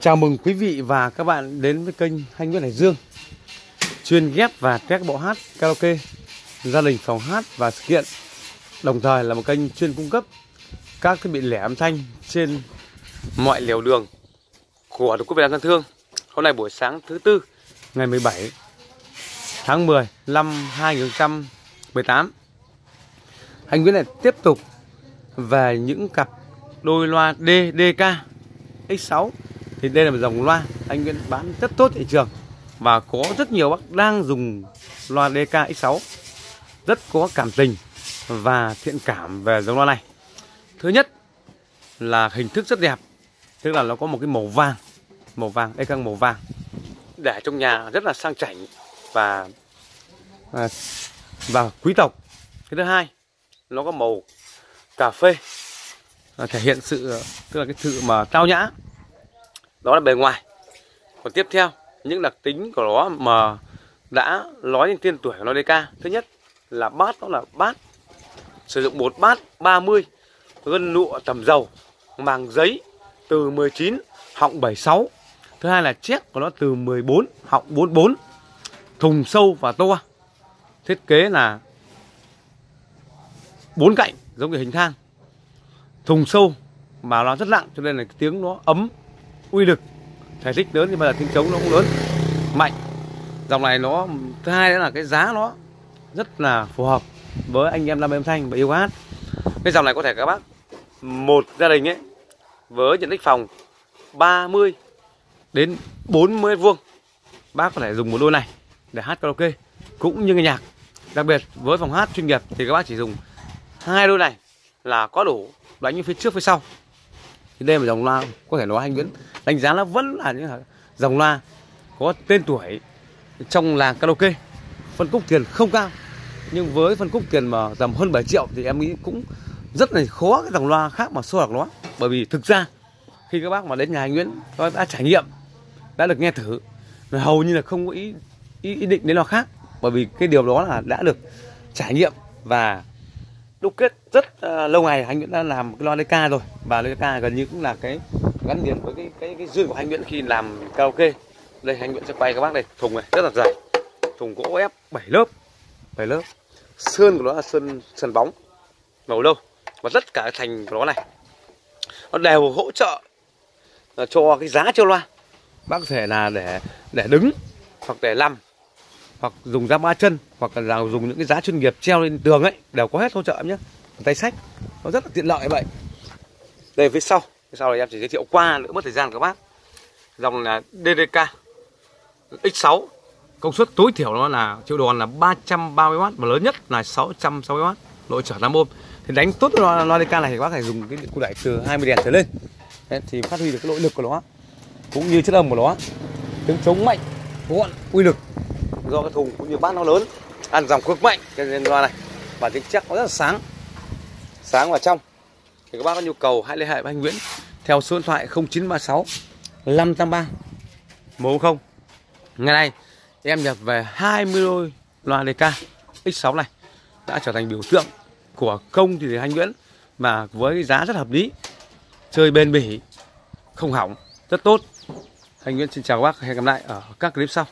Chào mừng quý vị và các bạn đến với kênh Thanh Nguyễn Hải Dương. Chuyên ghép và test bộ hát, karaoke, Gia đình phòng hát và sự kiện. Đồng thời là một kênh chuyên cung cấp các thiết bị lẻ âm thanh trên mọi lèo đường của Đức Quốc Việt Nam thân thương. Hôm nay buổi sáng thứ tư, ngày 17 tháng 10 năm 2018 Anh Nguyễn lại tiếp tục về những cặp đôi loa DDK X6 thì đây là một dòng loa anh Nguyễn bán rất tốt thị trường. Và có rất nhiều bác đang dùng loa DK X6 rất có cảm tình và thiện cảm về dòng loa này. Thứ nhất là hình thức rất đẹp tức là nó có một cái màu vàng màu vàng đây căng màu vàng để trong nhà rất là sang chảnh và và, và quý tộc. Cái thứ hai nó có màu cà phê à, thể hiện sự à, tức là cái sự mà tao nhã đó là bề ngoài. Còn tiếp theo, những đặc tính của nó mà đã nói lên tiên tuổi của nó DK thứ nhất là bát, đó là bát. Sử dụng bột bát 30 gân lụa tầm dầu, màng giấy từ 19 họng 76 thứ hai là chiếc của nó từ 14 họng 44 thùng sâu và to thiết kế là bốn cạnh, giống như hình thang. Thùng sâu mà nó rất nặng cho nên là tiếng nó ấm uy lực. Thể tích lớn nhưng mà là tiếng trống nó cũng lớn. Mạnh. Dòng này nó, thứ hai nữa là cái giá nó rất là phù hợp với anh em làm âm thanh và yêu hát. Cái dòng này có thể các bác, một gia đình ấy, với diện tích phòng 30 đến 40 vuông. Bác có thể dùng một đôi này để hát karaoke cũng như nghe nhạc. Đặc biệt với phòng hát chuyên nghiệp thì các bác chỉ dùng hai đôi này là có đủ. Đánh như phía trước, phía sau thì đây là dòng loa có thể nói anh Nguyễn đánh giá nó vẫn là những dòng loa có tên tuổi trong làng karaoke. Phân khúc tiền không cao nhưng với phân khúc tiền mà tầm hơn 7 triệu thì em nghĩ cũng rất là khó cái dòng loa khác mà so được nó bởi vì thực ra khi các bác mà đến nhà anh Nguyễn các đã trải nghiệm đã được nghe thử hầu như là không có ý, ý, ý định đến loa khác. Bởi vì cái điều đó là đã được trải nghiệm và đúc kết rất uh, lâu ngày anh Nguyễn đã làm cái loa Leica rồi. Và Leica gần như cũng là cái gắn liền với cái cái cái duyên của anh Nguyễn khi làm karaoke. Đây anh Nguyễn sẽ quay các bác đây. Thùng này rất là dài. Thùng gỗ ép 7 lớp. 7 lớp. Sơn của nó là sơn sơn bóng. Màu lâu và tất cả cái thành của nó này nó đều hỗ trợ à, cho cái giá cho loa. Bác có thể là để để đứng hoặc để nằm hoặc dùng giá ba chân hoặc là dùng những cái giá chuyên nghiệp treo lên tường ấy đều có hết hỗ trợ em nhé. Tay sách nó rất là tiện lợi vậy. Đây phía sau. Phía sau này em chỉ giới thiệu qua nữa mất thời gian các bác. Dòng là DDK X6 công suất tối thiểu nó là triệu đòn là 330W và lớn nhất là 660W nội trở 5 ôm. Thì đánh tốt loa loa DK này thì các bác phải dùng cái cụ đẩy từ 20 đèn trở lên. Đấy, thì phát huy được cái nội lực của nó. Cũng như chất âm của nó. Tiếng chống mạnh gọn uy lực do cái thùng cũng như bát nó lớn. Ăn dòng cực mạnh, cho nên loa này. Và tính chắc nó rất là sáng. Sáng và trong. Thì các bác có nhu cầu, hãy liên hệ với anh Nguyễn theo số điện thoại 0936 583 110 ngày nay, em nhập về 20 đôi loa DK X6 này đã trở thành biểu tượng của công thì anh Nguyễn, mà với giá rất hợp lý. Chơi bền bỉ, không hỏng, rất tốt. Anh Nguyễn xin chào các bác, hẹn gặp lại ở các clip sau.